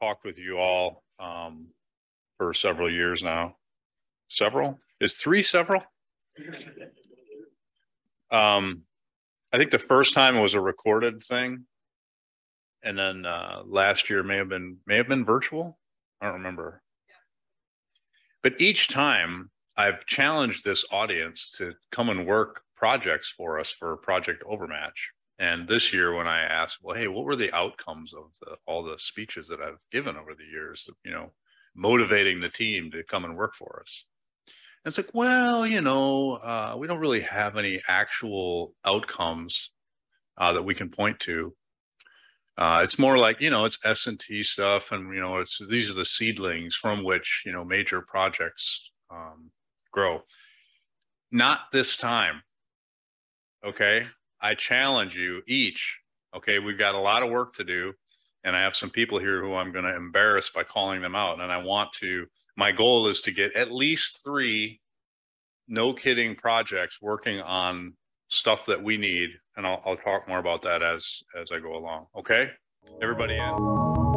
talked with you all um, for several years now. Several? Is three several? Um, I think the first time it was a recorded thing. And then uh, last year may have been may have been virtual. I don't remember. But each time I've challenged this audience to come and work projects for us for Project Overmatch. And this year, when I asked, well, hey, what were the outcomes of the, all the speeches that I've given over the years, you know, motivating the team to come and work for us? And it's like, well, you know, uh, we don't really have any actual outcomes uh, that we can point to. Uh, it's more like, you know, it's S and T stuff, and you know, it's these are the seedlings from which you know major projects um, grow. Not this time. Okay, I challenge you each. Okay, we've got a lot of work to do, and I have some people here who I'm going to embarrass by calling them out, and I want to my goal is to get at least three no kidding projects working on stuff that we need and I'll, I'll talk more about that as as i go along okay everybody in